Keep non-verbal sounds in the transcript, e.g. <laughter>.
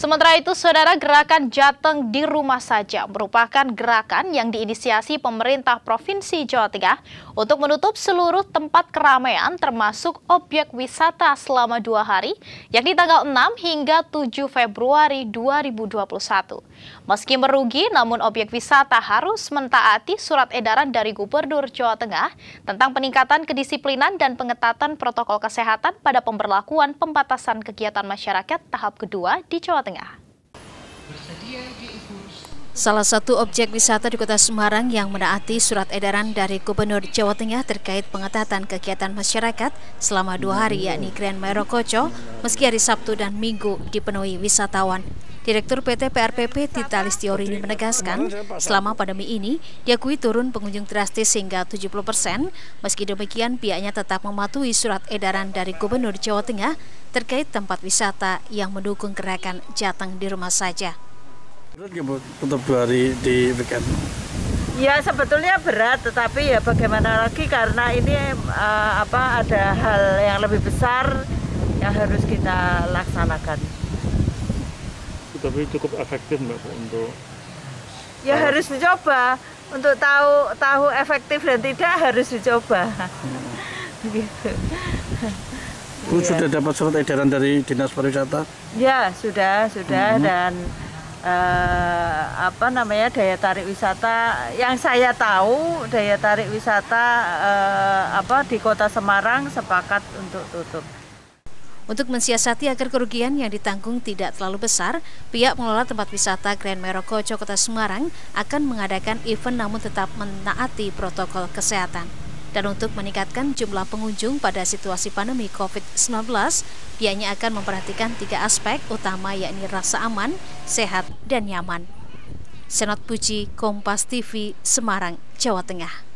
Sementara itu, saudara gerakan Jateng di rumah saja merupakan gerakan yang diinisiasi pemerintah Provinsi Jawa Tengah untuk menutup seluruh tempat keramaian termasuk objek wisata selama dua hari, yakni tanggal 6 hingga 7 Februari 2021. Meski merugi, namun objek wisata harus mentaati surat edaran dari Gubernur Jawa Tengah tentang peningkatan kedisiplinan dan pengetatan protokol kesehatan pada pemberlakuan pembatasan kegiatan masyarakat tahap kedua di Jawa Tengah. Tengah. Salah satu objek wisata di kota Semarang yang menaati surat edaran dari Gubernur Jawa Tengah terkait pengetatan kegiatan masyarakat selama dua hari yakni Grand Merokoco meski hari Sabtu dan Minggu dipenuhi wisatawan. Direktur PT PRPP Tita Listiorini menegaskan, selama pandemi ini diakui turun pengunjung drastis hingga 70 persen. Meski demikian, pihaknya tetap mematuhi surat edaran dari Gubernur Jawa Tengah terkait tempat wisata yang mendukung gerakan Jateng di rumah saja. Untuk dua hari di weekend? Ya sebetulnya berat, tetapi ya bagaimana lagi karena ini uh, apa ada hal yang lebih besar yang harus kita laksanakan tapi cukup efektif mbak untuk ya uh, harus dicoba. Untuk tahu tahu efektif dan tidak harus dicoba. Hmm. <laughs> gitu. Bu ya. sudah dapat surat edaran dari dinas pariwisata? Ya sudah sudah. Hmm. dan uh, apa namanya daya tarik wisata. Yang saya tahu daya tarik wisata uh, apa di kota Semarang sepakat untuk tutup untuk mensiasati agar kerugian yang ditanggung tidak terlalu besar, pihak pengelola tempat wisata Grand Merokoco Kota Semarang akan mengadakan event namun tetap menaati protokol kesehatan. Dan untuk meningkatkan jumlah pengunjung pada situasi pandemi COVID-19, pihaknya akan memperhatikan tiga aspek utama yakni rasa aman, sehat, dan nyaman. Senot Puji, Kompas TV, Semarang, Jawa Tengah.